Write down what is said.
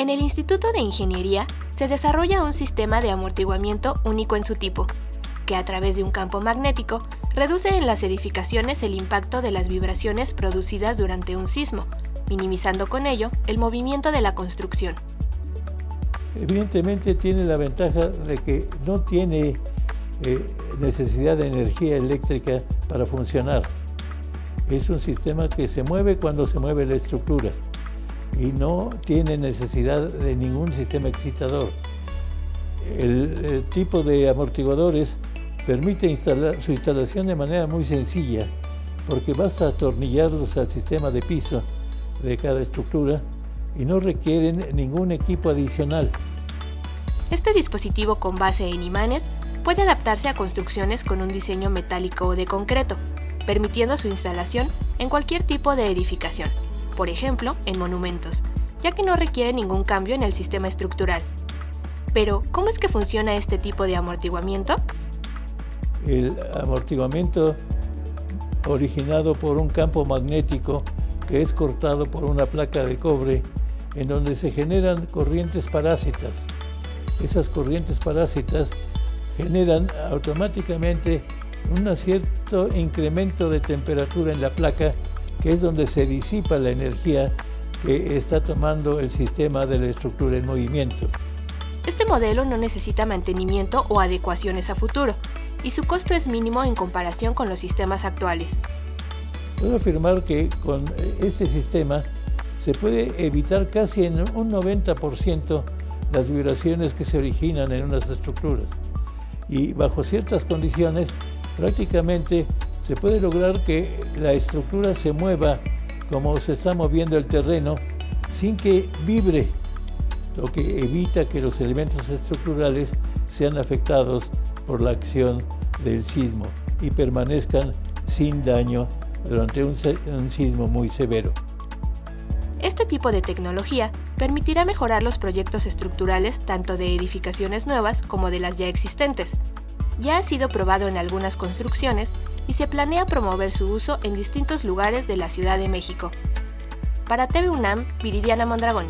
En el Instituto de Ingeniería se desarrolla un sistema de amortiguamiento único en su tipo, que a través de un campo magnético reduce en las edificaciones el impacto de las vibraciones producidas durante un sismo, minimizando con ello el movimiento de la construcción. Evidentemente tiene la ventaja de que no tiene eh, necesidad de energía eléctrica para funcionar. Es un sistema que se mueve cuando se mueve la estructura y no tiene necesidad de ningún sistema excitador. El, tipo de amortiguadores permite su instalación de manera muy sencilla, porque basta atornillarlos al sistema de piso de cada estructura y no requieren ningún equipo adicional. Este dispositivo con base en imanes puede adaptarse a construcciones con un diseño metálico o de concreto, permitiendo su instalación en cualquier tipo de edificación por ejemplo, en monumentos, ya que no requiere ningún cambio en el sistema estructural. Pero, ¿cómo es que funciona este tipo de amortiguamiento? El amortiguamiento originado por un campo magnético que es cortado por una placa de cobre en donde se generan corrientes parásitas. Esas corrientes parásitas generan automáticamente un cierto incremento de temperatura en la placa que es donde se disipa la energía que está tomando el sistema de la estructura en movimiento. Este modelo no necesita mantenimiento o adecuaciones a futuro, y su costo es mínimo en comparación con los sistemas actuales. Puedo afirmar que con este sistema se puede evitar casi en un 90% las vibraciones que se originan en unas estructuras y bajo ciertas condiciones prácticamente se puede lograr que la estructura se mueva como se está moviendo el terreno sin que vibre, lo que evita que los elementos estructurales sean afectados por la acción del sismo y permanezcan sin daño durante un, sismo muy severo. Este tipo de tecnología permitirá mejorar los proyectos estructurales tanto de edificaciones nuevas como de las ya existentes. Ya ha sido probado en algunas construcciones y se planea promover su uso en distintos lugares de la Ciudad de México. Para TV UNAM, Viridiana Mondragón.